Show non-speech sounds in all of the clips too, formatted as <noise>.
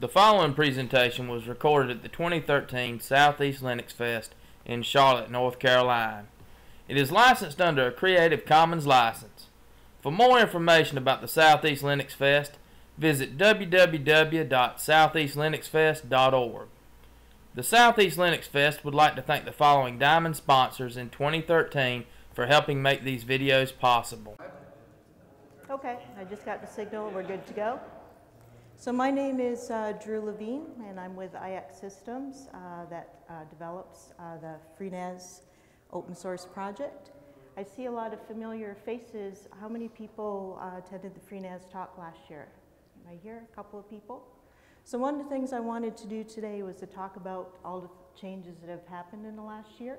The following presentation was recorded at the 2013 Southeast Linux Fest in Charlotte, North Carolina. It is licensed under a Creative Commons license. For more information about the Southeast Linux Fest, visit www.southeastlinuxfest.org. The Southeast Linux Fest would like to thank the following diamond sponsors in 2013 for helping make these videos possible. Okay, I just got the signal. We're good to go. So my name is uh, Dru Lavigne, and I'm with iXsystems uh, that uh, develops uh, the FreeNAS open source project. I see a lot of familiar faces. How many people uh, attended the FreeNAS talk last year? Am I hear a couple of people. So one of the things I wanted to do today was to talk about all the changes that have happened in the last year,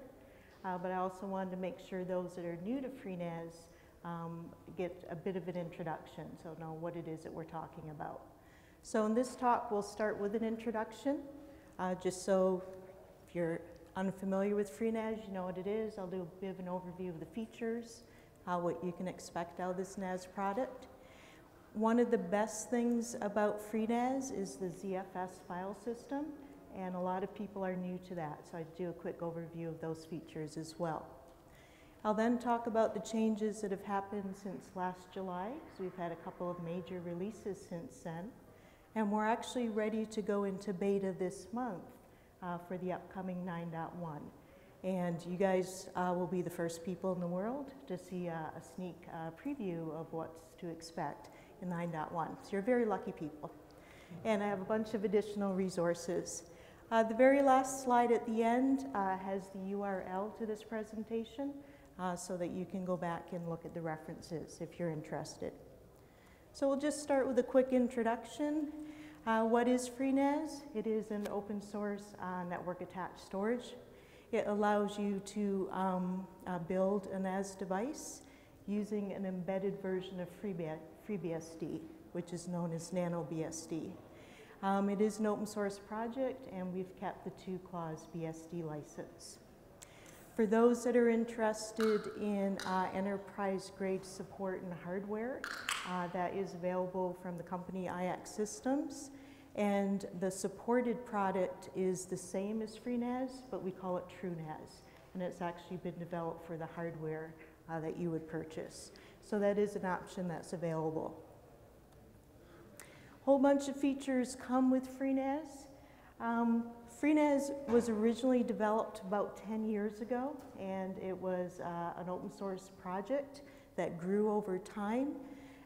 uh, but I also wanted to make sure those that are new to FreeNAS um, get a bit of an introduction, so know what it is that we're talking about. So in this talk, we'll start with an introduction, uh, just so if you're unfamiliar with FreeNAS, you know what it is. I'll do a bit of an overview of the features, uh, what you can expect out of this NAS product. One of the best things about FreeNAS is the ZFS file system, and a lot of people are new to that, so I do a quick overview of those features as well. I'll then talk about the changes that have happened since last July, because we've had a couple of major releases since then. And we're actually ready to go into beta this month uh, for the upcoming 9.1. And you guys uh, will be the first people in the world to see uh, a sneak uh, preview of what's to expect in 9.1. So you're very lucky people. And I have a bunch of additional resources. Uh, the very last slide at the end uh, has the URL to this presentation so that you can go back and look at the references if you're interested. So we'll just start with a quick introduction. Uh, what is FreeNAS? It is an open source uh, network attached storage. It allows you to um, uh, build a NAS device using an embedded version of FreeBSD, which is known as NanoBSD. Um, it is an open source project and we've kept the two clause BSD license. For those that are interested in uh, enterprise grade support and hardware, uh, that is available from the company iXsystems. And the supported product is the same as FreeNAS, but we call it TrueNAS. And it's actually been developed for the hardware uh, that you would purchase. So that is an option that's available. Whole bunch of features come with FreeNAS. Um, FreeNAS was originally developed about 10 years ago, and it was uh, an open source project that grew over time.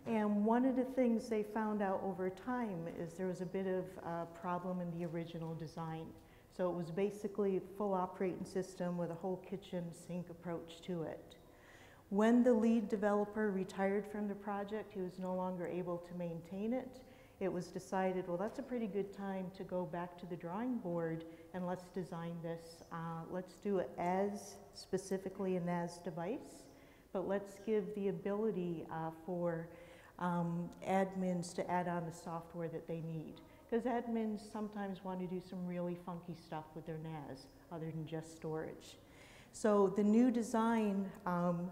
And one of the things they found out over time is there was a bit of a problem in the original design. So it was basically a full operating system with a whole kitchen sink approach to it. When the lead developer retired from the project, he was no longer able to maintain it it was decided, well, that's a pretty good time to go back to the drawing board and let's design this. Uh, let's do it as specifically a NAS device, but let's give the ability uh, for um, admins to add on the software that they need. Because admins sometimes want to do some really funky stuff with their NAS other than just storage. So the new design um,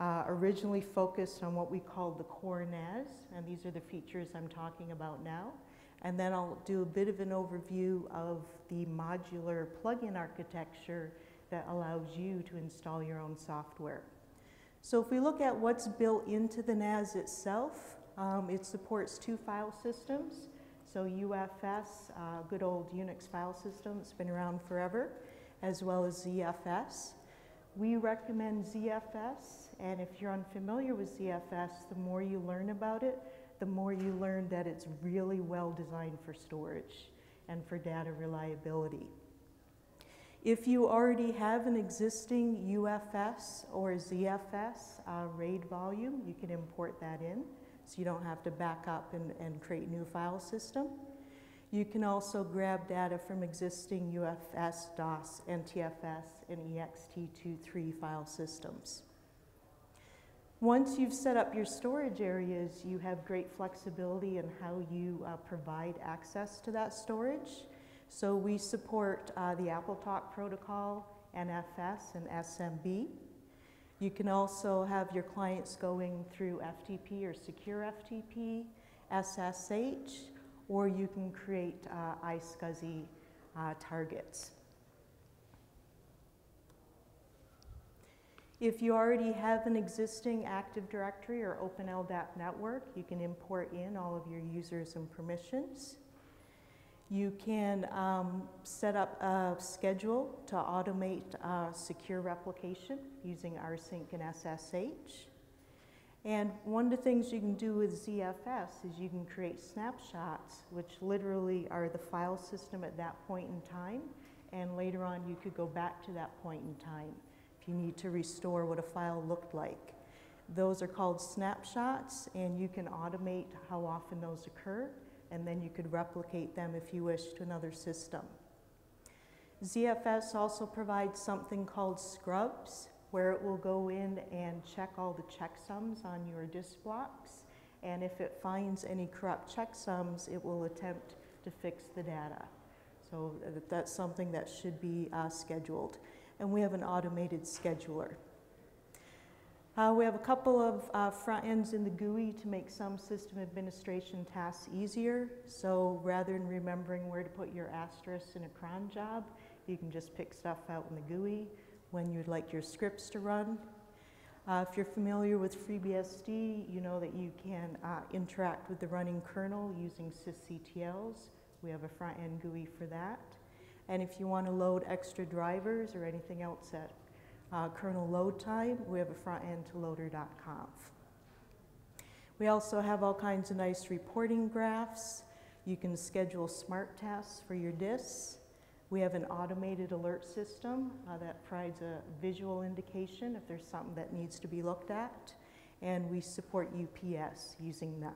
uh, originally focused on what we called the core NAS, and these are the features I'm talking about now. And then I'll do a bit of an overview of the modular plug-in architecture that allows you to install your own software. So if we look at what's built into the NAS itself, um, it supports two file systems. So UFS, uh, good old Unix file system that's been around forever, as well as ZFS. We recommend ZFS, and if you're unfamiliar with ZFS, the more you learn about it, the more you learn that it's really well designed for storage and for data reliability. If you already have an existing UFS or ZFS uh, RAID volume, you can import that in so you don't have to back up and, and create new file system. You can also grab data from existing UFS, DOS, NTFS, and ext23 file systems. Once you've set up your storage areas, you have great flexibility in how you uh, provide access to that storage. So we support uh, the AppleTalk protocol, NFS, and SMB. You can also have your clients going through FTP or secure FTP, SSH, or you can create uh, iSCSI uh, targets. If you already have an existing Active Directory or Open LDAP network, you can import in all of your users and permissions. You can um, set up a schedule to automate uh, secure replication using rsync and SSH. And one of the things you can do with ZFS is you can create snapshots, which literally are the file system at that point in time. And later on, you could go back to that point in time if you need to restore what a file looked like. Those are called snapshots, and you can automate how often those occur, and then you could replicate them if you wish to another system. ZFS also provides something called scrubs, where it will go in and check all the checksums on your disk blocks. And if it finds any corrupt checksums, it will attempt to fix the data. So that's something that should be uh, scheduled. And we have an automated scheduler. Uh, we have a couple of uh, front ends in the GUI to make some system administration tasks easier. So rather than remembering where to put your asterisk in a cron job, you can just pick stuff out in the GUI when you'd like your scripts to run. Uh, if you're familiar with FreeBSD, you know that you can uh, interact with the running kernel using sysctls. We have a front-end GUI for that. And if you want to load extra drivers or anything else at uh, kernel load time, we have a front-end to loader.conf. We also have all kinds of nice reporting graphs. You can schedule smart tasks for your disks. We have an automated alert system uh, that provides a visual indication if there's something that needs to be looked at, and we support UPS using that.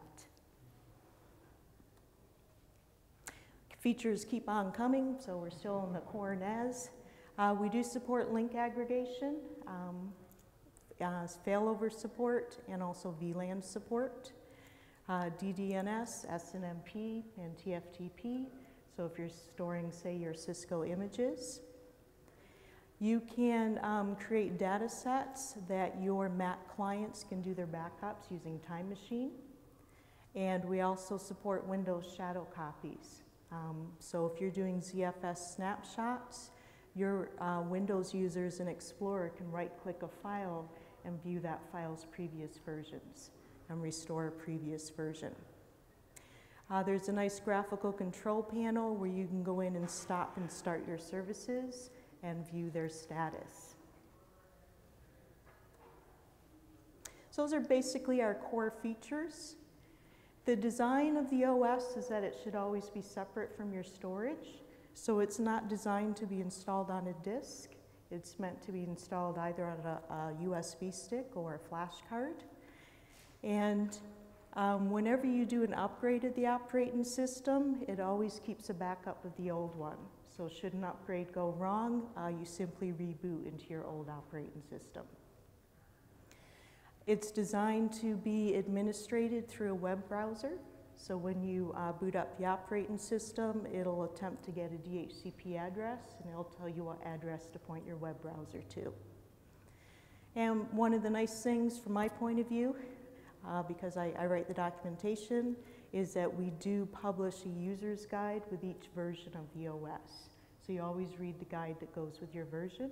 Features keep on coming, so we're still in the core NAS. Uh, we do support link aggregation, um, failover support, and also VLAN support. Uh, DDNS, SNMP, and TFTP. So if you're storing, say, your Cisco images, you can um, create data sets that your Mac clients can do their backups using Time Machine. And we also support Windows shadow copies. Um, so if you're doing ZFS snapshots, your uh, Windows users in Explorer can right-click a file and view that file's previous versions and restore a previous version. Uh, there's a nice graphical control panel where you can go in and stop and start your services and view their status. So those are basically our core features. The design of the OS is that it should always be separate from your storage. So it's not designed to be installed on a disk. It's meant to be installed either on a, a USB stick or a flash card. And um, whenever you do an upgrade of the operating system, it always keeps a backup of the old one. So should an upgrade go wrong, uh, you simply reboot into your old operating system. It's designed to be administrated through a web browser. So when you uh, boot up the operating system, it'll attempt to get a DHCP address, and it'll tell you what address to point your web browser to. And one of the nice things from my point of view uh, because I, I, write the documentation, is that we do publish a user's guide with each version of the OS. So you always read the guide that goes with your version,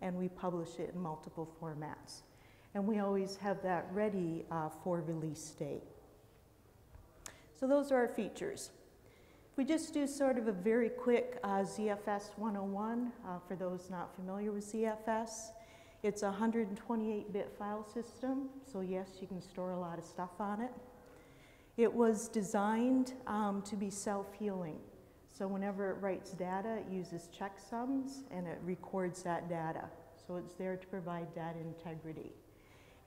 and we publish it in multiple formats. And we always have that ready uh, for release date. So those are our features. If we just do sort of a very quick uh, ZFS 101 uh, for those not familiar with ZFS, it's a 128-bit file system, so yes, you can store a lot of stuff on it. It was designed um, to be self-healing. So whenever it writes data, it uses checksums and it records that data. So it's there to provide data integrity.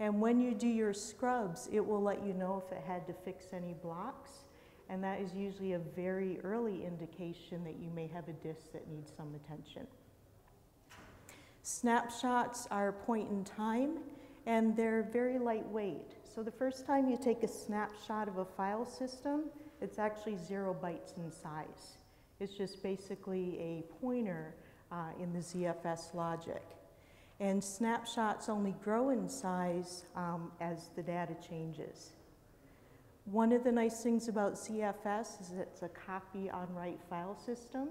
And when you do your scrubs, it will let you know if it had to fix any blocks. And that is usually a very early indication that you may have a disk that needs some attention. Snapshots are point in time and they're very lightweight. So the first time you take a snapshot of a file system, it's actually zero bytes in size. It's just basically a pointer uh, in the ZFS logic. And snapshots only grow in size um, as the data changes. One of the nice things about ZFS is it's a copy on write file system,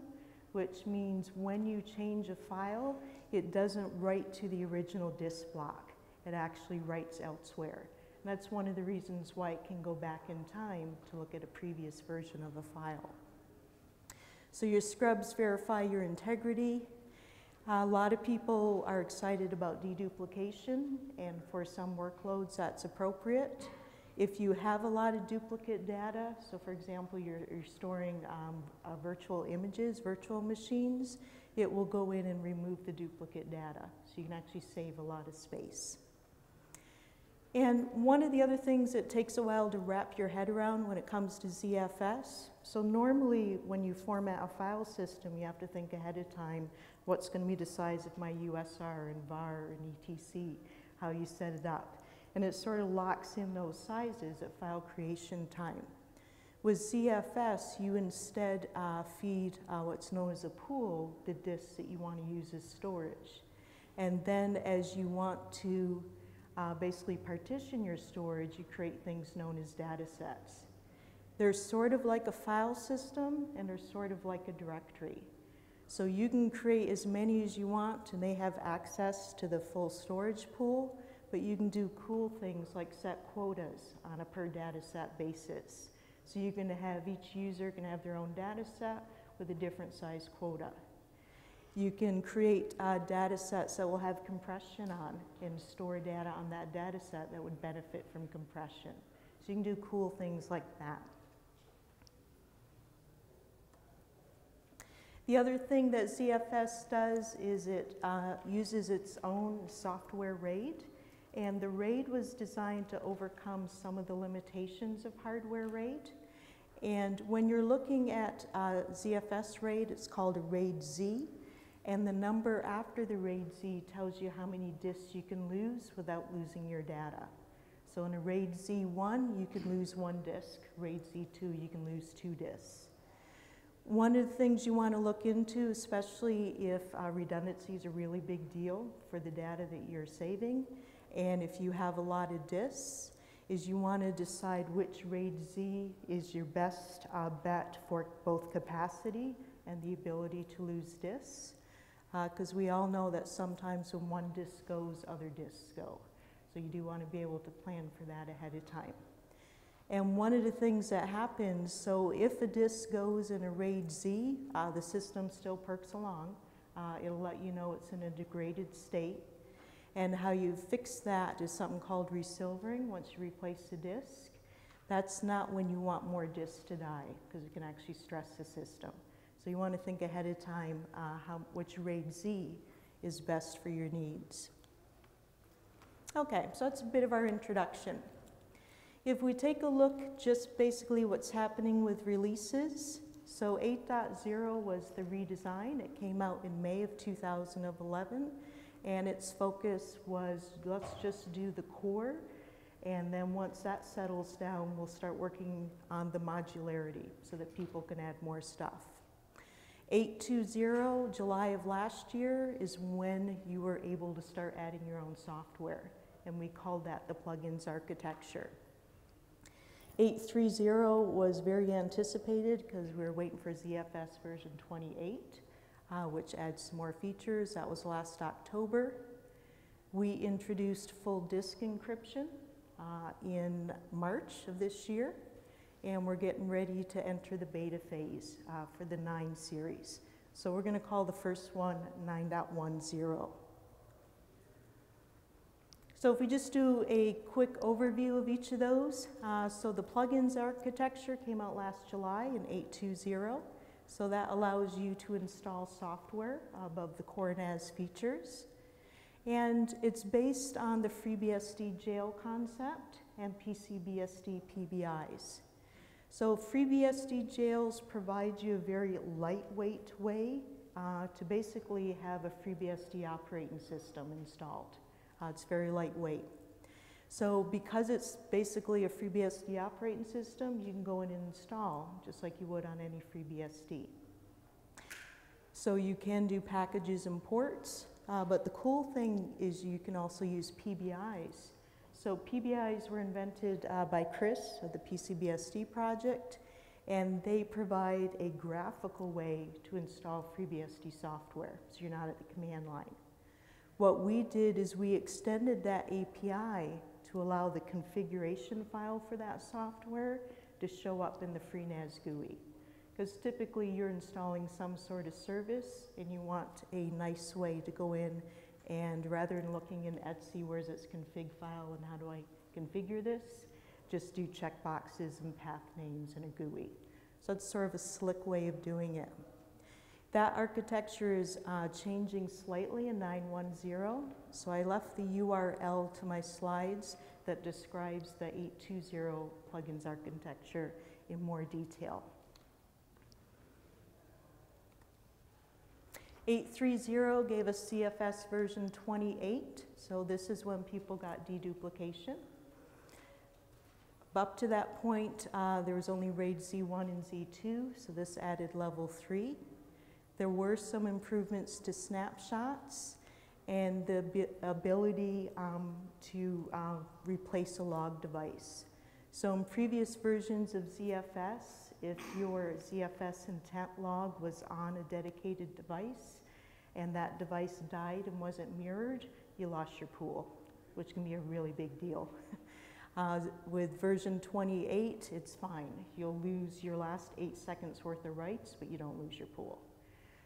which means when you change a file, it doesn't write to the original disk block. It actually writes elsewhere. And that's one of the reasons why it can go back in time to look at a previous version of a file. So your scrubs verify your integrity. A lot of people are excited about deduplication, and for some workloads that's appropriate. If you have a lot of duplicate data, so for example, you're, you're storing um, uh, virtual images, virtual machines, it will go in and remove the duplicate data. So you can actually save a lot of space. And one of the other things that takes a while to wrap your head around when it comes to ZFS, so normally when you format a file system, you have to think ahead of time what's going to be the size of my USR and var and ETC, how you set it up and it sort of locks in those sizes at file creation time. With ZFS, you instead uh, feed uh, what's known as a pool, the disks that you want to use as storage. And then as you want to uh, basically partition your storage, you create things known as data sets. They're sort of like a file system and they're sort of like a directory. So you can create as many as you want and they have access to the full storage pool but you can do cool things like set quotas on a per data set basis. So going to have each user can have their own data set with a different size quota. You can create uh, data sets that will have compression on and store data on that data set that would benefit from compression. So you can do cool things like that. The other thing that ZFS does is it uh, uses its own software RAID. And the RAID was designed to overcome some of the limitations of hardware RAID. And when you're looking at uh, ZFS RAID, it's called a RAID Z. And the number after the RAID Z tells you how many disks you can lose without losing your data. So in a RAID Z1, you can lose one disk. RAID Z2, you can lose two disks. One of the things you want to look into, especially if uh, redundancy is a really big deal for the data that you're saving, and if you have a lot of disks, is you want to decide which RAID Z is your best uh, bet for both capacity and the ability to lose disks. Because uh, we all know that sometimes when one disk goes, other disks go. So you do want to be able to plan for that ahead of time. And one of the things that happens, so if a disk goes in a RAID Z, uh, the system still perks along. Uh, it'll let you know it's in a degraded state. And how you fix that is something called resilvering once you replace the disk. That's not when you want more disks to die because it can actually stress the system. So you want to think ahead of time uh, how, which RAID Z is best for your needs. Okay, so that's a bit of our introduction. If we take a look just basically what's happening with releases, so 8.0 was the redesign. It came out in May of 2011 and its focus was let's just do the core and then once that settles down we'll start working on the modularity so that people can add more stuff 820 july of last year is when you were able to start adding your own software and we called that the plugins architecture 830 was very anticipated because we were waiting for zfs version 28 uh, which adds some more features. That was last October. We introduced full disk encryption uh, in March of this year, and we're getting ready to enter the beta phase uh, for the 9 series. So we're going to call the first one 9.10. So if we just do a quick overview of each of those. Uh, so the plugins architecture came out last July in 820. So that allows you to install software above the core NAS features. And it's based on the FreeBSD jail concept and PCBSD PBIs. So FreeBSD jails provide you a very lightweight way uh, to basically have a FreeBSD operating system installed. Uh, it's very lightweight. So because it's basically a FreeBSD operating system, you can go in and install just like you would on any FreeBSD. So you can do packages and ports, uh, but the cool thing is you can also use PBIs. so PBIs were invented uh, by Kris of the PCBSD project, and they provide a graphical way to install FreeBSD software, so you're not at the command line. What we did is we extended that API to allow the configuration file for that software to show up in the FreeNAS GUI. Because typically you're installing some sort of service and you want a nice way to go in and rather than looking in etc, where's its config file and how do I configure this, just do checkboxes and path names in a GUI. So it's sort of a slick way of doing it. That architecture is uh, changing slightly in 910, so I left the URL to my slides that describes the 820 plugins architecture in more detail. 830 gave us ZFS version 28, so this is when people got deduplication. Up to that point, uh, there was only RAID Z1 and Z2, so this added level 3. There were some improvements to snapshots and the ability um, to uh, replace a log device. So in previous versions of ZFS, if your ZFS intent log was on a dedicated device and that device died and wasn't mirrored, you lost your pool, which can be a really big deal. <laughs> uh, with version 28, it's fine. You'll lose your last eight seconds worth of writes, but you don't lose your pool.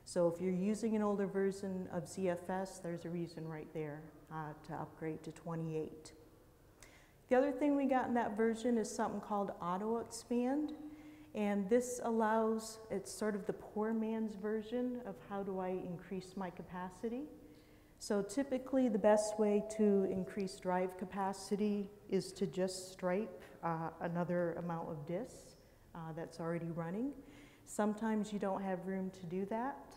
So if you're using an older version of ZFS, there's a reason right there uh, to upgrade to 28. The other thing we got in that version is something called Auto Expand. And this allows, it's sort of the poor man's version of how do I increase my capacity. So typically the best way to increase drive capacity is to just stripe uh, another amount of disks uh, that's already running. Sometimes you don't have room to do that.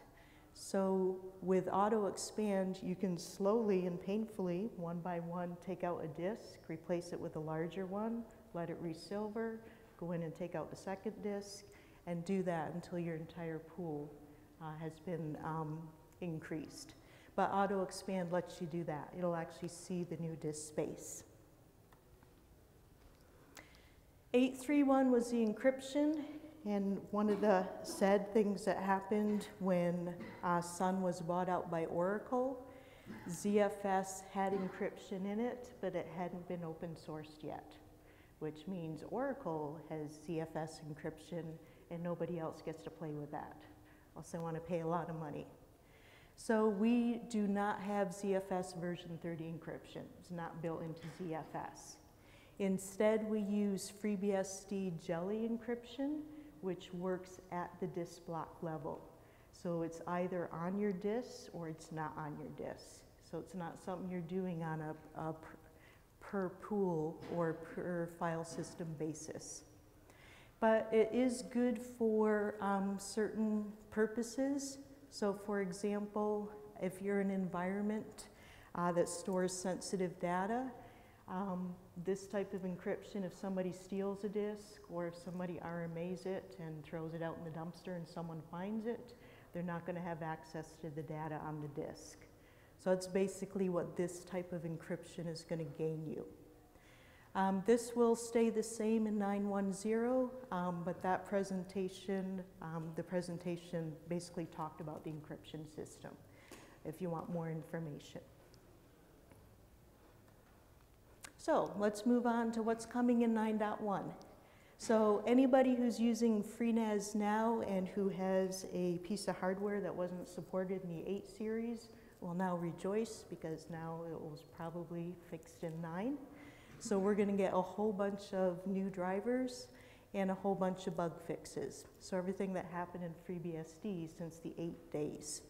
So with auto expand, you can slowly and painfully, one by one, take out a disk, replace it with a larger one, let it resilver, go in and take out the second disk, and do that until your entire pool uh, has been um, increased. But auto expand lets you do that. It'll actually see the new disk space. 831 was the encryption. And one of the sad things that happened when uh, Sun was bought out by Oracle, ZFS had encryption in it, but it hadn't been open sourced yet, which means Oracle has ZFS encryption and nobody else gets to play with that, they want to pay a lot of money. So we do not have ZFS version 30 encryption. It's not built into ZFS. Instead, we use FreeBSD GELI encryption, which works at the disk block level. So it's either on your disk or it's not on your disk. So it's not something you're doing on a, a per pool or per file system basis. But it is good for um, certain purposes. So for example, if you're in an environment uh, that stores sensitive data, um, this type of encryption, if somebody steals a disk or if somebody RMAs it and throws it out in the dumpster and someone finds it, they're not going to have access to the data on the disk. So it's basically what this type of encryption is going to gain you. Um, this will stay the same in 910, um, but that presentation, um, the presentation basically talked about the encryption system if you want more information. So let's move on to what's coming in 9.1. So anybody who's using FreeNAS now and who has a piece of hardware that wasn't supported in the 8 series will now rejoice because now it was probably fixed in 9. So we're going to get a whole bunch of new drivers and a whole bunch of bug fixes. So everything that happened in FreeBSD since the 8 days.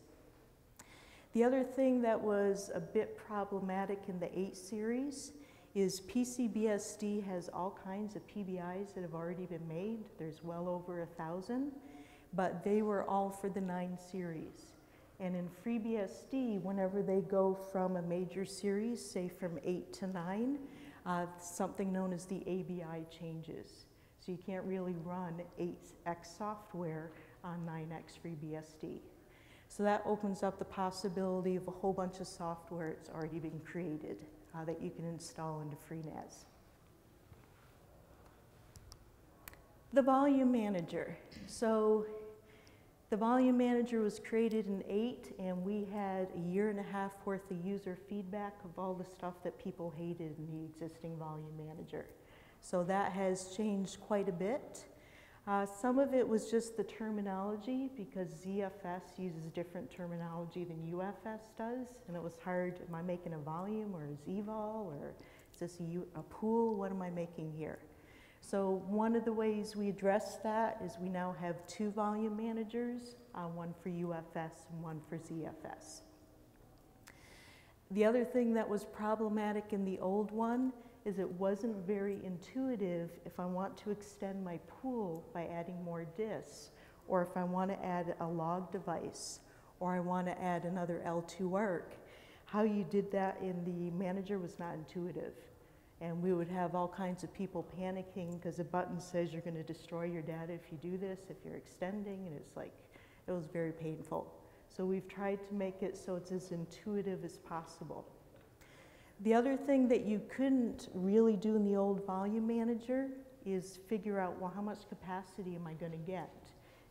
The other thing that was a bit problematic in the 8 series is PCBSD has all kinds of PBIs that have already been made. There's well over a thousand, but they were all for the 9 series. And in FreeBSD, whenever they go from a major series, say from 8 to 9, uh, something known as the ABI changes. So you can't really run 8x software on 9x FreeBSD. So that opens up the possibility of a whole bunch of software that's already been created uh, that you can install into FreeNAS. The volume manager. So the volume manager was created in eight and we had a year and a half worth of user feedback of all the stuff that people hated in the existing volume manager. So that has changed quite a bit. Uh, some of it was just the terminology because ZFS uses different terminology than UFS does, and it was hard. Am I making a volume or a ZVol or is this a, U, a pool? What am I making here? So one of the ways we address that is we now have two volume managers, uh, one for UFS and one for ZFS. The other thing that was problematic in the old one is it wasn't very intuitive if I want to extend my pool by adding more disks, or if I want to add a log device, or I want to add another L2 ARC. How you did that in the manager was not intuitive. And we would have all kinds of people panicking because a button says you're going to destroy your data if you do this, if you're extending, and it's like, it was very painful. So we've tried to make it so it's as intuitive as possible. The other thing that you couldn't really do in the old volume manager is figure out, well, how much capacity am I going to get?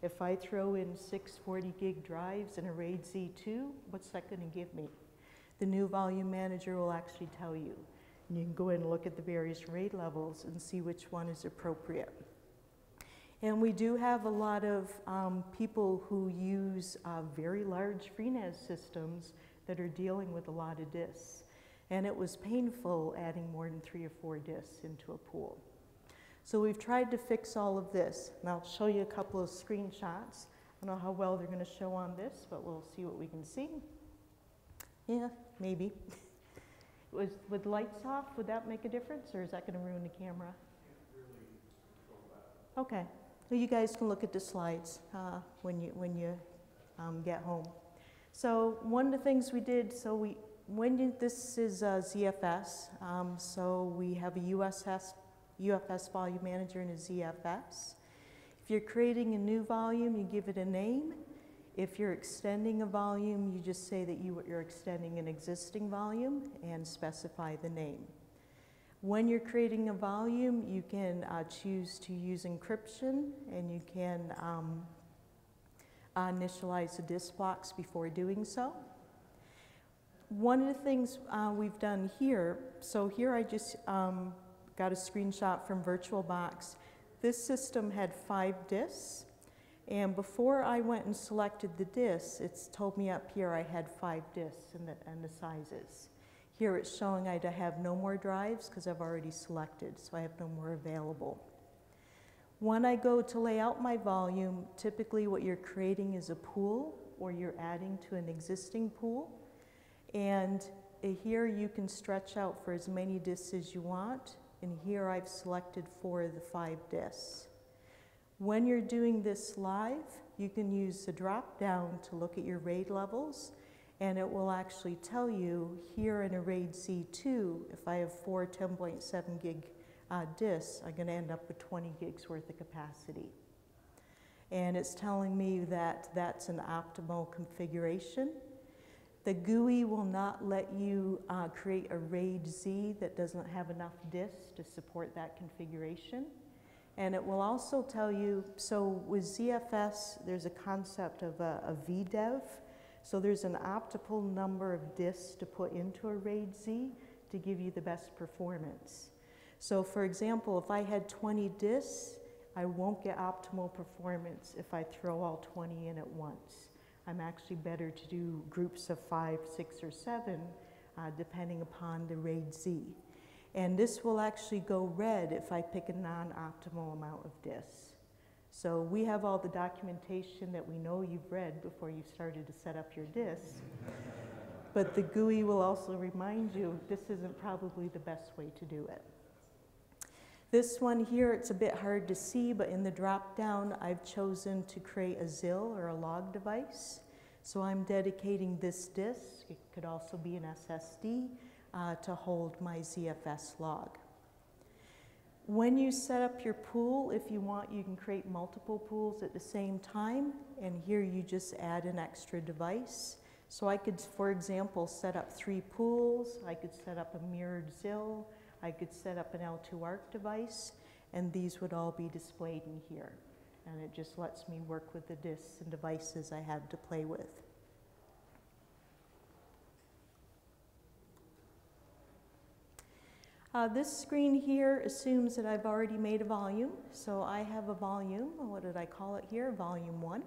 If I throw in six 40 gig drives in a RAID Z2, what's that going to give me? The new volume manager will actually tell you. And you can go in and look at the various RAID levels and see which one is appropriate. And we do have a lot of um, people who use uh, very large FreeNAS systems that are dealing with a lot of disks. And it was painful adding more than three or four disks into a pool. So we've tried to fix all of this. And I'll show you a couple of screenshots. I don't know how well they're going to show on this, but we'll see what we can see. Yeah, maybe. <laughs> Was, with lights off, would that make a difference, or is that going to ruin the camera? Okay, so you guys can look at the slides uh, when you when you um, get home. So one of the things we did, so we when you, this is a ZFS, um, so we have a USS, UFS volume manager and a ZFS. If you're creating a new volume, you give it a name. If you're extending a volume, you just say that you, are extending an existing volume and specify the name. When you're creating a volume, you can uh, choose to use encryption and you can um, initialize the disk blocks before doing so. One of the things uh, we've done here, so here I just um, got a screenshot from VirtualBox. This system had five disks, and before I went and selected the disks, it's told me up here I had five disks and the, and the sizes. Here it's showing I have no more drives because I've already selected, so I have no more available. When I go to lay out my volume, typically what you're creating is a pool or you're adding to an existing pool. And here you can stretch out for as many discs as you want. And here I've selected four of the five discs. When you're doing this live, you can use the drop down to look at your RAID levels and it will actually tell you here in a RAID Z2, if I have four 10.7 gig uh, disks, I'm going to end up with 20 gigs worth of capacity. And it's telling me that that's an optimal configuration. The GUI will not let you uh, create a RAID Z that doesn't have enough disks to support that configuration. And it will also tell you, so with ZFS, there's a concept of a, a VDEV. So there's an optimal number of disks to put into a RAID Z to give you the best performance. So for example, if I had 20 disks, I won't get optimal performance if I throw all 20 in at once. I'm actually better to do groups of five, six, or seven, uh, depending upon the RAID Z. And this will actually go red if I pick a non-optimal amount of disks. So we have all the documentation that we know you've read before you started to set up your disks. but the GUI will also remind you this isn't probably the best way to do it. This one here, it's a bit hard to see, but in the drop down, I've chosen to create a ZIL or a log device. So I'm dedicating this disk, it could also be an SSD, uh, to hold my ZFS log. When you set up your pool, if you want, you can create multiple pools at the same time. And here you just add an extra device. So I could, for example, set up three pools, I could set up a mirrored ZIL, I could set up an L2 ARC device, and these would all be displayed in here. And it just lets me work with the disks and devices I have to play with. Uh, this screen here assumes that I've already made a volume. So I have a volume, what did I call it here? Volume one.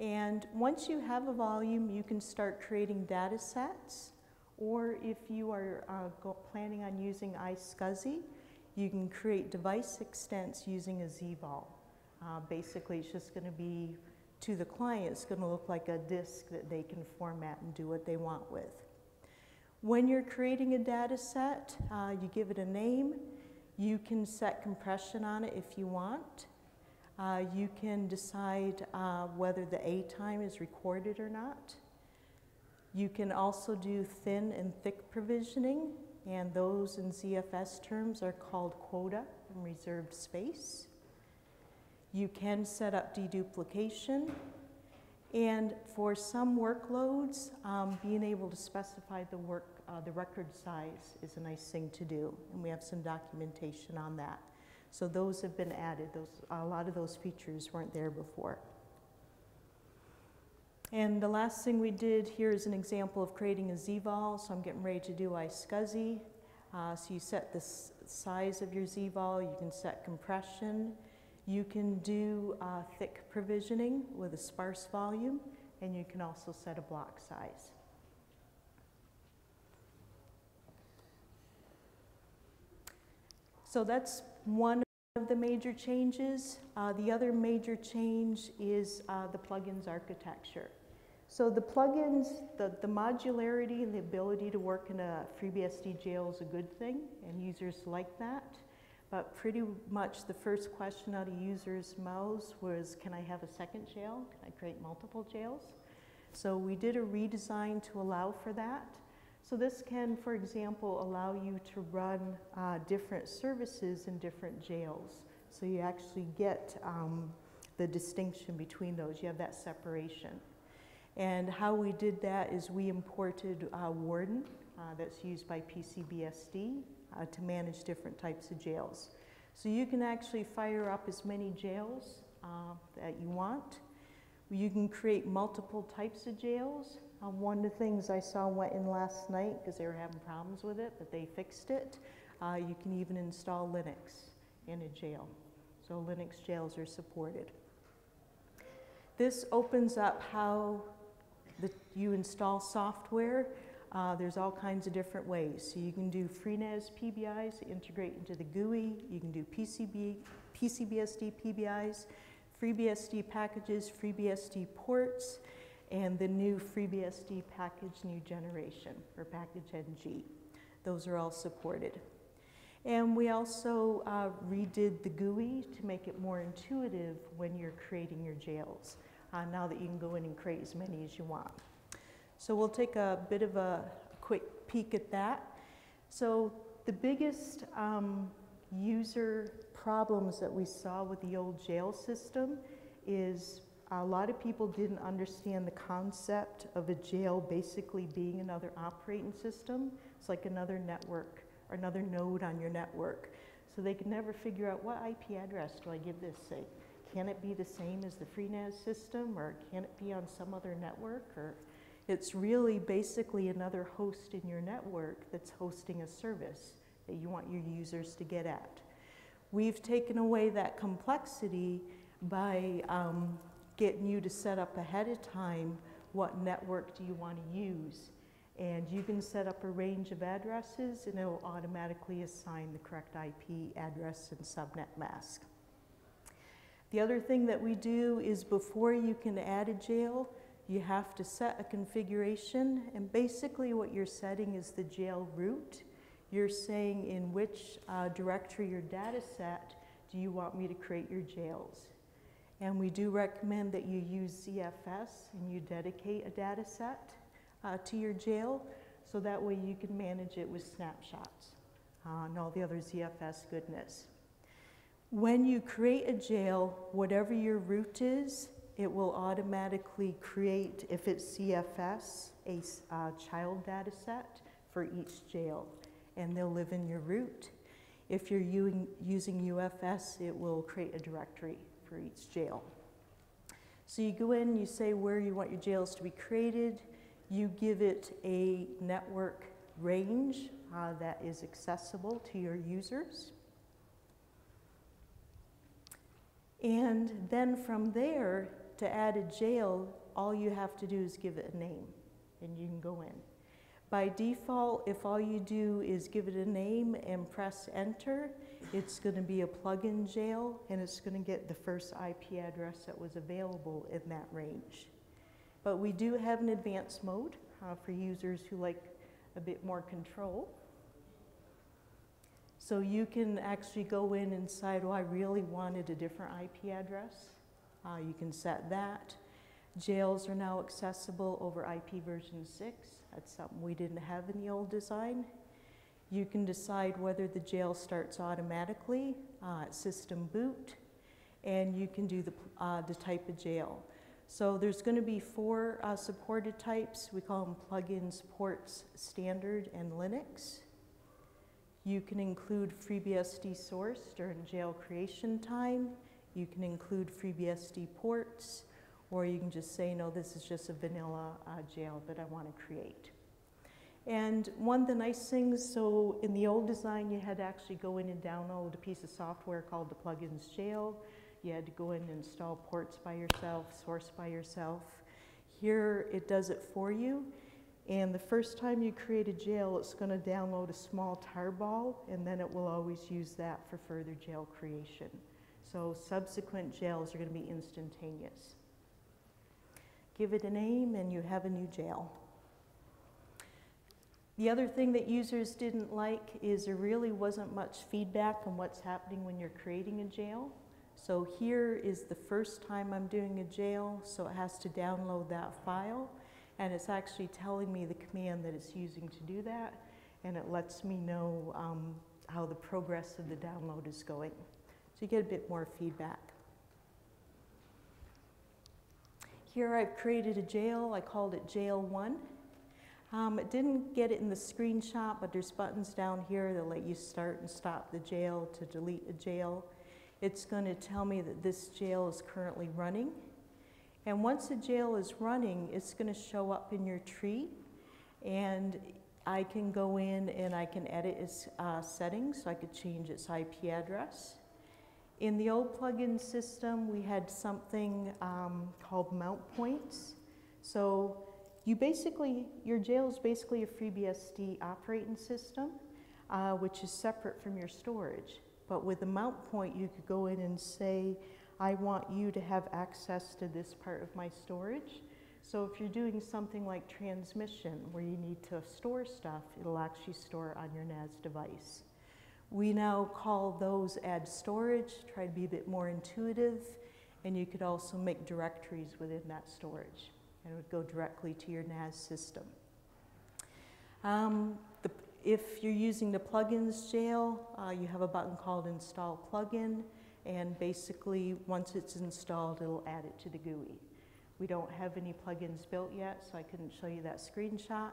And once you have a volume, you can start creating data sets. Or if you are uh, planning on using iSCSI, you can create device extents using a ZVol. Uh, basically, it's just going to be, to the client, it's going to look like a disk that they can format and do what they want with. When you're creating a data set, uh, you give it a name. You can set compression on it if you want. Uh, you can decide uh, whether the A time is recorded or not. You can also do thin and thick provisioning, and those in ZFS terms are called quota and reserved space. You can set up deduplication, and for some workloads, um, being able to specify the work, uh, the record size is a nice thing to do, and we have some documentation on that. So those have been added. Those, a lot of those features weren't there before. And the last thing we did here is an example of creating a ZVol. So I'm getting ready to do iSCSI. Uh, so you set the size of your ZVol, you can set compression, you can do uh, thick provisioning with a sparse volume, and you can also set a block size. So that's one of the major changes. Uh, the other major change is uh, the plugins architecture. So the plugins, the, the modularity and the ability to work in a FreeBSD jail is a good thing, and users like that. But pretty much the first question out of users' mouths was, can I have a second jail? Can I create multiple jails? So we did a redesign to allow for that. So this can, for example, allow you to run uh, different services in different jails. So you actually get um, the distinction between those. You have that separation. And how we did that is we imported uh, Warden uh, that's used by PCBSD uh, to manage different types of jails. So you can actually fire up as many jails uh, that you want. You can create multiple types of jails. Uh, one of the things I saw went in last night because they were having problems with it, but they fixed it. Uh, you can even install Linux in a jail. So Linux jails are supported. This opens up how the, you install software. Uh, there's all kinds of different ways. So you can do FreeNAS PBIs, integrate into the GUI. You can do PCB, PCBSD PBIs, FreeBSD packages, FreeBSD ports, and the new FreeBSD package new generation, or package NG. Those are all supported. And we also uh, redid the GUI to make it more intuitive when you're creating your jails, uh, now that you can go in and create as many as you want. So we'll take a bit of a quick peek at that. So the biggest um, user problems that we saw with the old jail system is a lot of people didn't understand the concept of a jail basically being another operating system. It's like another network or another node on your network. So they could never figure out what IP address do I give this say? Can it be the same as the FreeNAS system or can it be on some other network or it's really basically another host in your network that's hosting a service that you want your users to get at. We've taken away that complexity by um, getting you to set up ahead of time what network do you want to use. And you can set up a range of addresses and it will automatically assign the correct IP address and subnet mask. The other thing that we do is before you can add a jail, you have to set a configuration, and basically what you're setting is the jail root. You're saying in which uh, directory or data set do you want me to create your jails. And we do recommend that you use ZFS and you dedicate a data set uh, to your jail so that way you can manage it with snapshots uh, and all the other ZFS goodness. When you create a jail, whatever your root is, it will automatically create, if it's ZFS, a uh, child data set for each jail, and they'll live in your root. If you're using, UFS, it will create a directory for each jail. So you go in, you say where you want your jails to be created, you give it a network range uh, that is accessible to your users. And then from there, to add a jail, all you have to do is give it a name and you can go in. By default, if all you do is give it a name and press enter, it's going to be a plug-in jail and it's going to get the first IP address that was available in that range. But we do have an advanced mode uh, for users who like a bit more control. So you can actually go in and decide, oh, I really wanted a different IP address. Uh, you can set that. Jails are now accessible over IP version 6. That's something we didn't have in the old design. You can decide whether the jail starts automatically uh, at system boot, and you can do the, uh, the type of jail. So there's going to be four uh, supported types. We call them plugin ports standard and Linux. You can include FreeBSD source during jail creation time. You can include FreeBSD ports, or you can just say, no, this is just a vanilla uh, jail that I want to create. And one of the nice things, so in the old design, you had to actually go in and download a piece of software called the plugins jail. You had to go in and install ports by yourself, source by yourself. Here, it does it for you. And the first time you create a jail, it's going to download a small tarball, and then it will always use that for further jail creation. So subsequent jails are going to be instantaneous. Give it a name, and you have a new jail. The other thing that users didn't like is there really wasn't much feedback on what's happening when you're creating a jail. So here is the first time I'm doing a jail, so it has to download that file, and it's actually telling me the command that it's using to do that, and it lets me know um, how the progress of the download is going. So you get a bit more feedback. Here I've created a jail, I called it Jail 1. Um, it didn't get it in the screenshot, but there's buttons down here that let you start and stop the jail to delete a jail. It's going to tell me that this jail is currently running. And once the jail is running, it's going to show up in your tree. And I can go in and I can edit its uh, settings, so I could change its IP address. In the old plugin system, we had something um, called mount points. So you basically, your jail is basically a FreeBSD operating system, uh, which is separate from your storage. But with the mount point, you could go in and say, I want you to have access to this part of my storage. So if you're doing something like transmission, where you need to store stuff, it'll actually store on your NAS device. We now call those add storage, try to be a bit more intuitive, and you could also make directories within that storage, and it would go directly to your NAS system. Um, the, if you're using the plugins jail, uh, you have a button called install plugin, and basically once it's installed, it'll add it to the GUI. We don't have any plugins built yet, so I couldn't show you that screenshot,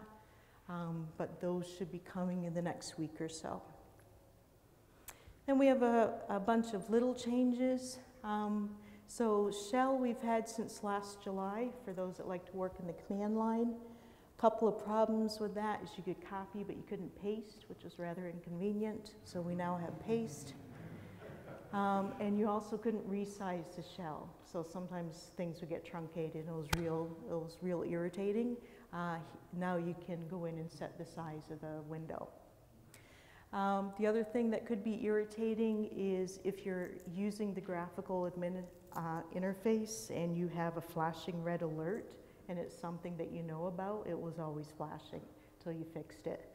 um, but those should be coming in the next week or so. Then we have a, a bunch of little changes. Um, so shell we've had since last July for those that like to work in the command line. A couple of problems with that is you could copy but you couldn't paste, which was rather inconvenient. So we now have paste. Um, and you also couldn't resize the shell. So sometimes things would get truncated and it was real, it was real irritating. Uh, now you can go in and set the size of the window. Um, the other thing that could be irritating is if you're using the graphical admin, uh, interface and you have a flashing red alert and it's something that you know about, it was always flashing until you fixed it.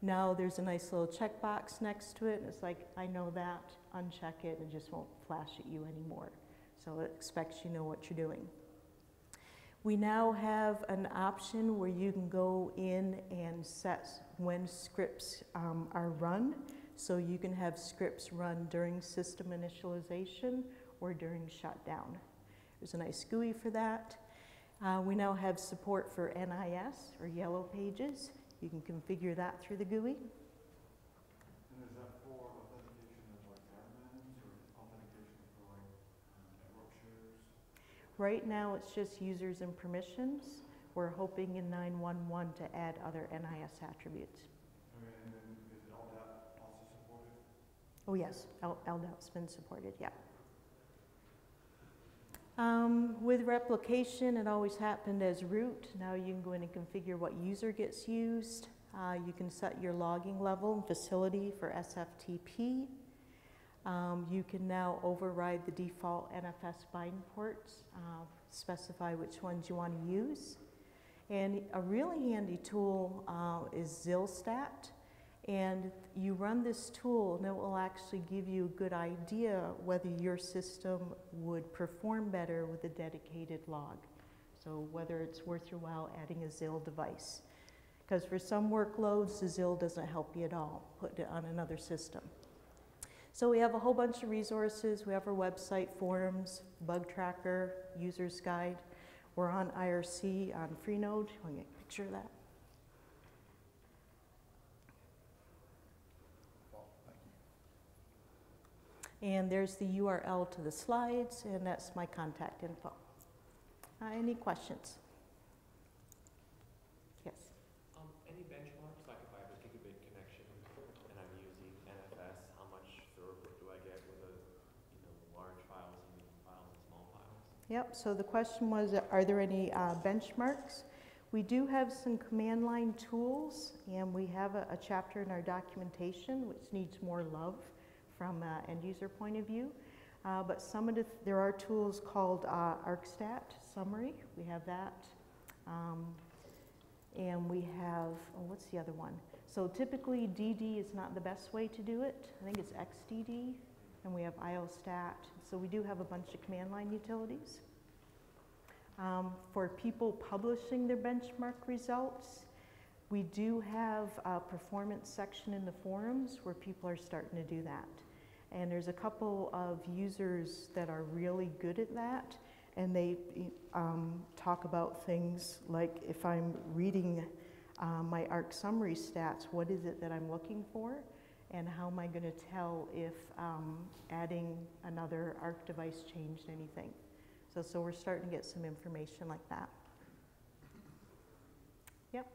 Now there's a nice little checkbox next to it it's like, I know that, uncheck it and just won't flash at you anymore. So it expects you know what you're doing. We now have an option where you can go in and set when scripts um, are run. So you can have scripts run during system initialization or during shutdown. There's a nice GUI for that. Uh, we now have support for NIS or Yellow Pages. You can configure that through the GUI. And is that for authentication of like admins or authentication for like um, network shares? Right now, it's just users and permissions. We're hoping in 911 to add other NIS attributes. Mean, and then is LDAP also supported? Oh, yes, L- LDAP's been supported, yeah. Um, with replication, it always happened as root. Now you can go in and configure what user gets used. Uh, you can set your logging level and facility for SFTP. Um, you can now override the default NFS bind ports, uh, specify which ones you want to use. And a really handy tool uh, is zilstat. And you run this tool, and it will actually give you a good idea whether your system would perform better with a dedicated log. So, whether it's worth your while adding a ZIL device. Because for some workloads, the ZIL doesn't help you at all, put it on another system. So, we have a whole bunch of resources. We have our website, forums, bug tracker, user's guide. We're on IRC on Freenode. Want a picture of that? And there's the URL to the slides, and that's my contact info. Uh, any questions? Yes. Um, any benchmarks, like if I have a gigabit connection and I'm using NFS, how much throughput do I get with a, you know, large files and files and small files? Yep, so the question was, are there any uh, benchmarks? We do have some command line tools, and we have a, a chapter in our documentation which needs more love from an end user point of view. Uh, but some of the, there are tools called uh, ArcStat Summary. We have that. Um, and we have, oh, what's the other one? So typically DD is not the best way to do it. I think it's XDD. And we have IOStat. So we do have a bunch of command line utilities. Um, for people publishing their benchmark results, we do have a performance section in the forums where people are starting to do that. And there's a couple of users that are really good at that, and they um, talk about things like if I'm reading uh, my ARC summary stats, what is it that I'm looking for? And how am I going to tell if um, adding another ARC device changed anything? So, so we're starting to get some information like that. Yep.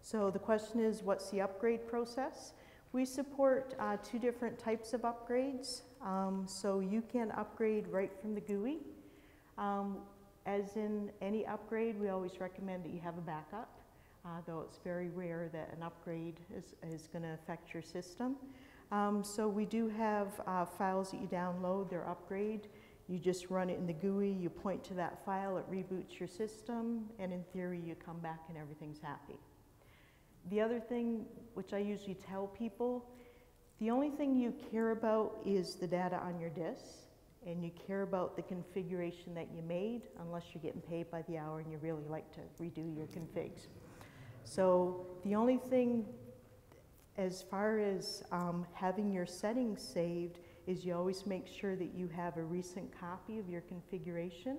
So the question is, what's the upgrade process? We support uh, two different types of upgrades. Um, so you can upgrade right from the GUI. Um, as in any upgrade, we always recommend that you have a backup, uh, though it's very rare that an upgrade is, is going to affect your system. Um, so we do have uh, files that you download, they're upgrade. You just run it in the GUI, you point to that file, it reboots your system, and in theory, you come back and everything's happy. The other thing, which I usually tell people, the only thing you care about is the data on your disk, and you care about the configuration that you made, unless you're getting paid by the hour and you really like to redo your configs. So the only thing as far as um, having your settings saved is you always make sure that you have a recent copy of your configuration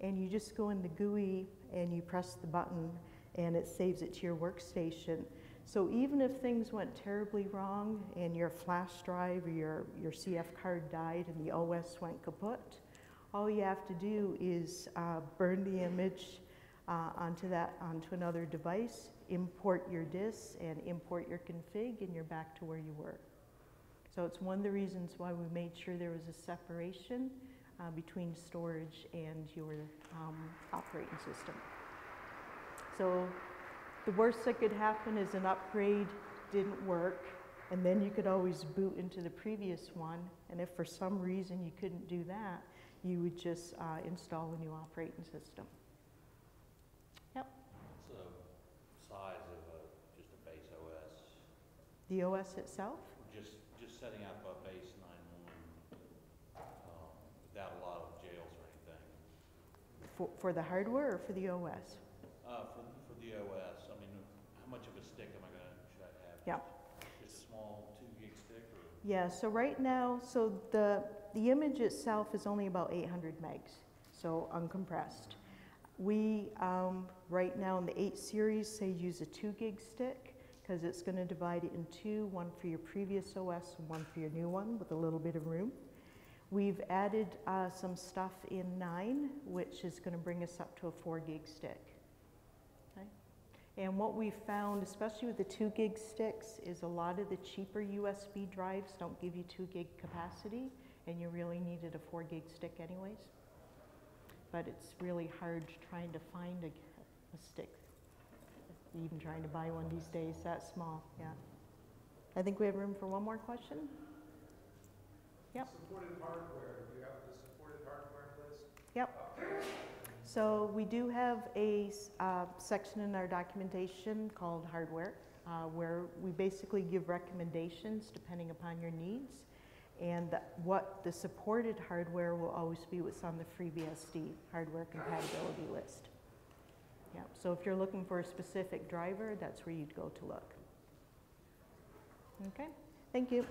and you just go in the GUI and you press the button and it saves it to your workstation. So even if things went terribly wrong and your flash drive or your, your CF card died and the OS went kaput, all you have to do is uh, burn the image uh, onto that onto another device, import your disk and import your config, and you're back to where you were. So it's one of the reasons why we made sure there was a separation uh, between storage and your um, operating system. So the worst that could happen is an upgrade didn't work, and then you could always boot into the previous one. And if for some reason you couldn't do that, you would just uh, install a new operating system. Yep. What's the size of a, just a base OS? The OS itself? Just, just setting up a base nine-one, um, without a lot of jails or anything? For, for the hardware or for the OS? Uh, for, for the OS, I mean, how much of a stick am I gonna, should I have? Yeah. Just a small two gig stick or? Yeah, so right now, so the, the image itself is only about 800 megs, so uncompressed. We, um, right now in the 8 series, say use a 2 gig stick because it's going to divide it in two, one for your previous OS and one for your new one with a little bit of room. We've added uh, some stuff in 9, which is going to bring us up to a 4 gig stick. And what we found, especially with the 2 gig sticks, is a lot of the cheaper USB drives don't give you 2 gig capacity, and you really needed a 4 gig stick anyways. But it's really hard trying to find a, a stick, even trying to buy one these days that small, yeah. I think we have room for one more question. Yep. Supported hardware, do you have the supported hardware list? Yep. So we do have a uh, section in our documentation called hardware, uh, where we basically give recommendations depending upon your needs. And what the supported hardware will always be what's on the FreeBSD hardware compatibility list. Yeah, so if you're looking for a specific driver, that's where you'd go to look. Okay, thank you.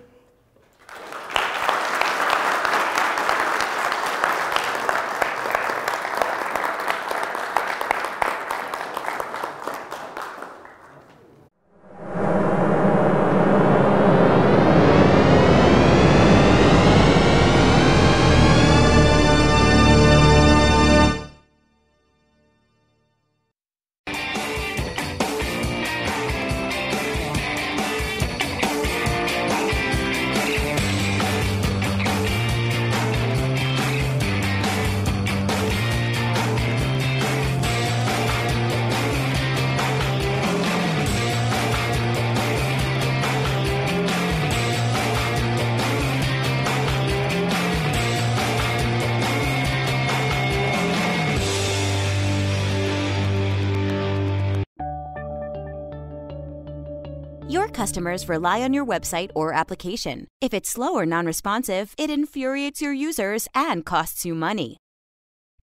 Customers rely on your website or application. If it's slow or non responsive, it infuriates your users and costs you money.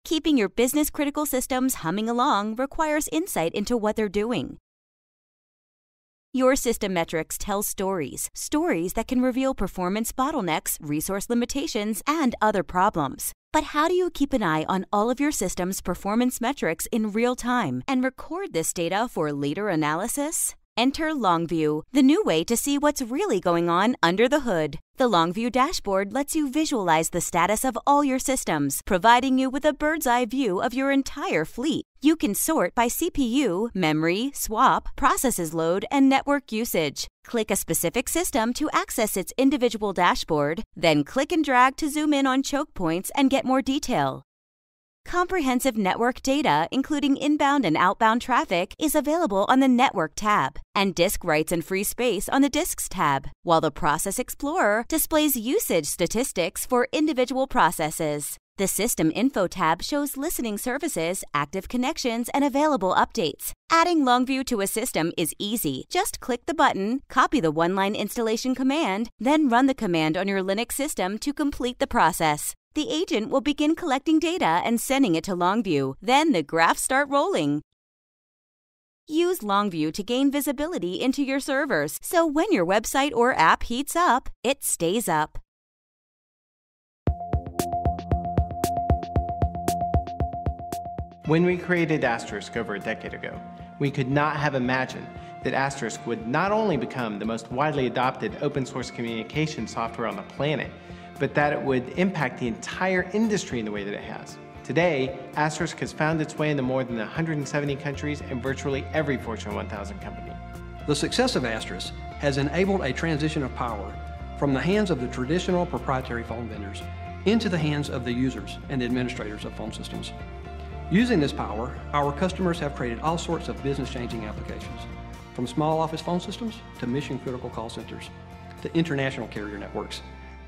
Keeping your business critical systems humming along requires insight into what they're doing. Your system metrics tell stories, stories that can reveal performance bottlenecks, resource limitations, and other problems. But how do you keep an eye on all of your system's performance metrics in real time and record this data for later analysis? Enter Longview, the new way to see what's really going on under the hood. The Longview dashboard lets you visualize the status of all your systems, providing you with a bird's eye view of your entire fleet. You can sort by CPU, memory, swap, processes load, and network usage. Click a specific system to access its individual dashboard, then click and drag to zoom in on choke points and get more detail. Comprehensive network data, including inbound and outbound traffic, is available on the Network tab, and disk writes and free space on the Disks tab, while the Process Explorer displays usage statistics for individual processes. The System Info tab shows listening services, active connections, and available updates. Adding Longview to a system is easy. Just click the button, copy the one line installation command, then run the command on your Linux system to complete the process. The agent will begin collecting data and sending it to Longview. Then the graphs start rolling. Use Longview to gain visibility into your servers so when your website or app heats up, it stays up. When we created Asterisk over a decade ago, we could not have imagined that Asterisk would not only become the most widely adopted open source communication software on the planet, but that it would impact the entire industry in the way that it has. Today, Asterisk has found its way into more than 170 countries and virtually every Fortune 1000 company. The success of Asterisk has enabled a transition of power from the hands of the traditional proprietary phone vendors into the hands of the users and administrators of phone systems. Using this power, our customers have created all sorts of business-changing applications, from small office phone systems to mission-critical call centers to international carrier networks.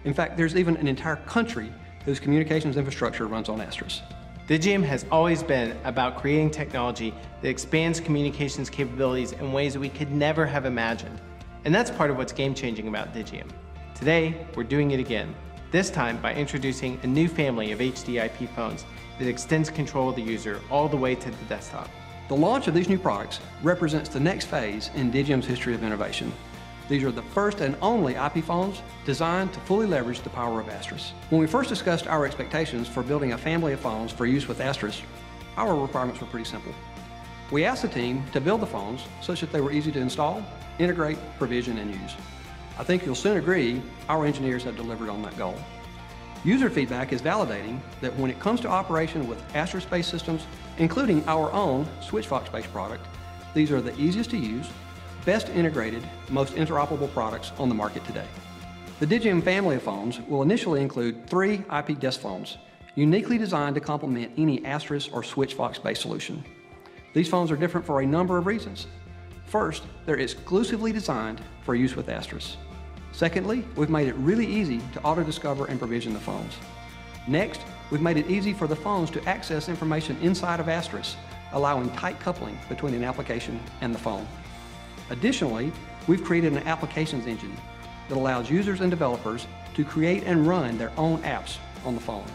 In fact, there's even an entire country whose communications infrastructure runs on Asterisk. Digium has always been about creating technology that expands communications capabilities in ways we could never have imagined. And that's part of what's game changing about Digium. Today, we're doing it again, this time by introducing a new family of HDIP phones that extends control of the user all the way to the desktop. The launch of these new products represents the next phase in Digium's history of innovation. These are the first and only IP phones designed to fully leverage the power of Asterisk. When we first discussed our expectations for building a family of phones for use with Asterisk, our requirements were pretty simple. We asked the team to build the phones such that they were easy to install, integrate, provision, and use. I think you'll soon agree our engineers have delivered on that goal. User feedback is validating that when it comes to operation with Asterisk-based systems, including our own SwitchVox-based product, these are the easiest to use, best integrated, most interoperable products on the market today. The Digium family of phones will initially include three IP desk phones, uniquely designed to complement any Asterisk or SwitchVox-based solution. These phones are different for a number of reasons. First, they're exclusively designed for use with Asterisk. Secondly, we've made it really easy to auto-discover and provision the phones. Next, we've made it easy for the phones to access information inside of Asterisk, allowing tight coupling between an application and the phone. Additionally, we've created an applications engine that allows users and developers to create and run their own apps on the phone.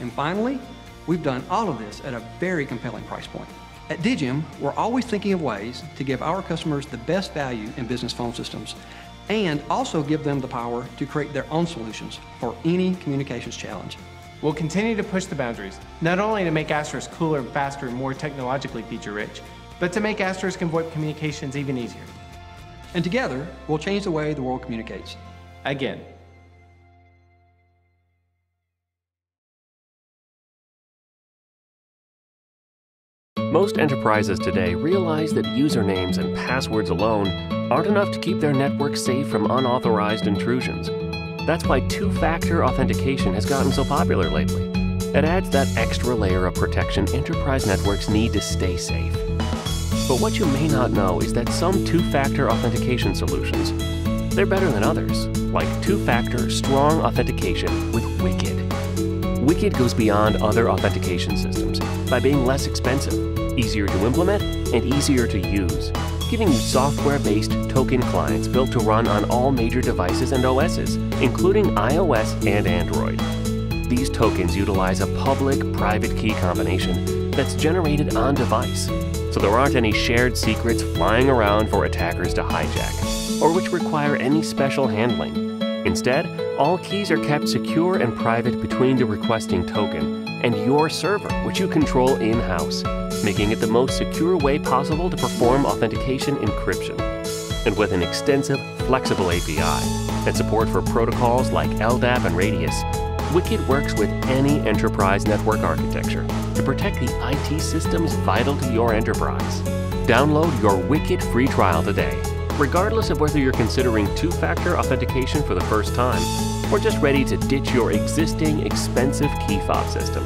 And finally, we've done all of this at a very compelling price point. At Digium, we're always thinking of ways to give our customers the best value in business phone systems and also give them the power to create their own solutions for any communications challenge. We'll continue to push the boundaries, not only to make Asterisk cooler, faster, and more technologically feature-rich, but to make Asterisk and VoIP communications even easier. And together, we'll change the way the world communicates. Again. Most enterprises today realize that usernames and passwords alone aren't enough to keep their network safe from unauthorized intrusions. That's why two factor authentication has gotten so popular lately. It adds that extra layer of protection enterprise networks need to stay safe. But what you may not know is that some two factor authentication solutions they're better than others, like two-factor strong authentication with WiKID. WiKID goes beyond other authentication systems by being less expensive, easier to implement, and easier to use, giving you software-based token clients built to run on all major devices and OSs, including iOS and Android. These tokens utilize a public-private key combination that's generated on device, so there aren't any shared secrets flying around for attackers to hijack or which require any special handling. Instead, all keys are kept secure and private between the requesting token and your server, which you control in-house, making it the most secure way possible to perform authentication encryption. And with an extensive, flexible API and support for protocols like LDAP and Radius, WiKID works with any enterprise network architecture to protect the IT systems vital to your enterprise. Download your WiKID free trial today regardless of whether you're considering two factor authentication for the first time or just ready to ditch your existing expensive key fob system.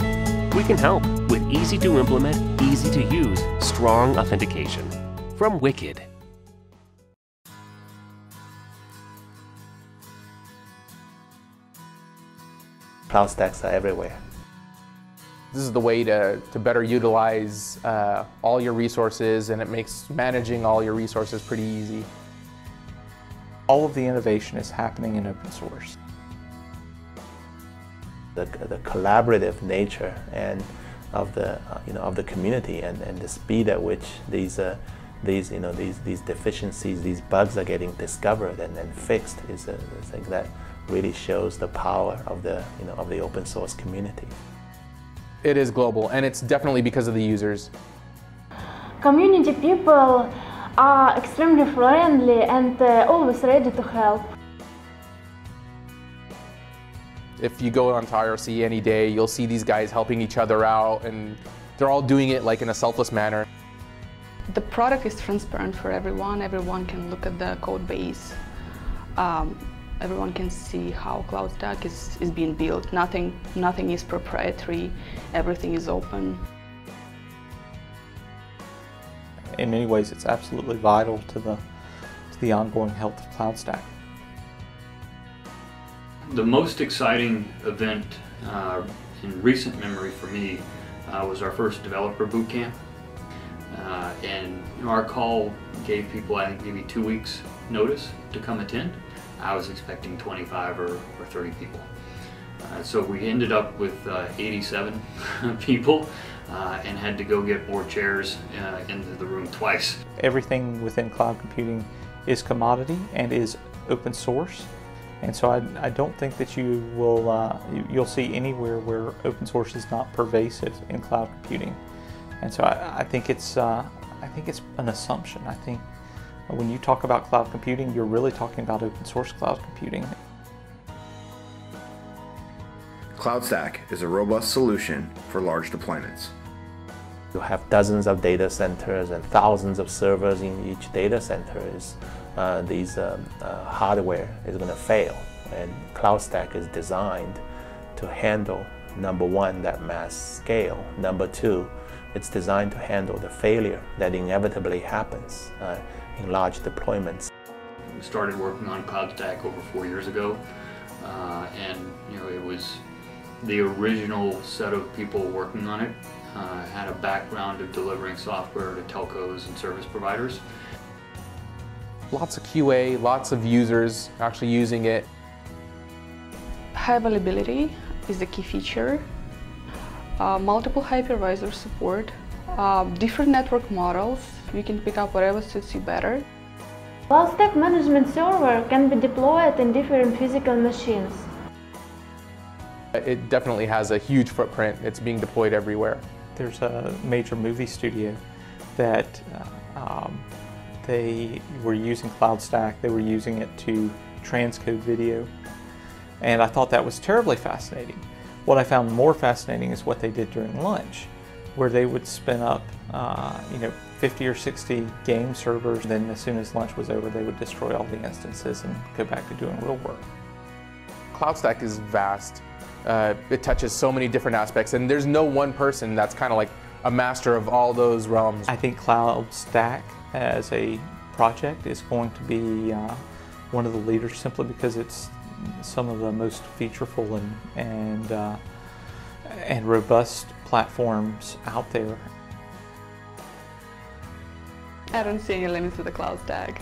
We can help with easy to implement, easy to use, strong authentication. From WiKID. Cloud stacks are everywhere. This is the way to, to better utilize uh, all your resources and it makes managing all your resources pretty easy. All of the innovation is happening in open source. The, the collaborative nature and of the uh, you know of the community and, and the speed at which these uh, these you know these these deficiencies these bugs are getting discovered and then fixed is a, a thing that really shows the power of the you know of the open source community. It is global and it's definitely because of the users. Community people are extremely friendly and uh, always ready to help. If you go onto IRC any day, you'll see these guys helping each other out and they're all doing it like in a selfless manner. The product is transparent for everyone. Everyone can look at the code base. Um, everyone can see how CloudStack is, is being built. Nothing, nothing is proprietary. Everything is open in many ways it's absolutely vital to the, to the ongoing health of CloudStack. The most exciting event uh, in recent memory for me uh, was our first developer boot camp. Uh, and you know, our call gave people, I think, maybe two weeks notice to come attend. I was expecting 25 or, or 30 people. Uh, so we ended up with uh, 87 <laughs> people uh, and had to go get more chairs uh, into the room twice. Everything within cloud computing is commodity and is open source. And so I, I don't think that you will uh, you, will see anywhere where open source is not pervasive in cloud computing. And so I, I think it's uh, I think it's an assumption. I think when you talk about cloud computing, you're really talking about open source cloud computing. CloudStack is a robust solution for large deployments. You have dozens of data centers and thousands of servers in each data center. Is uh, these um, uh, hardware is going to fail, and CloudStack is designed to handle number one that mass scale. Number two, it's designed to handle the failure that inevitably happens uh, in large deployments. We started working on CloudStack over four years ago, uh, and you know it was the original set of people working on it uh, had a background of delivering software to telcos and service providers. Lots of QA, lots of users actually using it. High availability is the key feature. Uh, multiple hypervisor support, uh, different network models. You can pick up whatever suits you better. CloudStack Management Server can be deployed in different physical machines. It definitely has a huge footprint. It's being deployed everywhere. There's a major movie studio that uh, um, they were using CloudStack. They were using it to transcode video. And I thought that was terribly fascinating. What I found more fascinating is what they did during lunch, where they would spin up, uh, you know, 50 or 60 game servers. Then as soon as lunch was over, they would destroy all the instances and go back to doing real work. CloudStack is vast. Uh, it touches so many different aspects, and there's no one person that's kind of like a master of all those realms. I think CloudStack as a project is going to be uh, one of the leaders simply because it's some of the most featureful and and uh, and robust platforms out there. I don't see any limits to the CloudStack.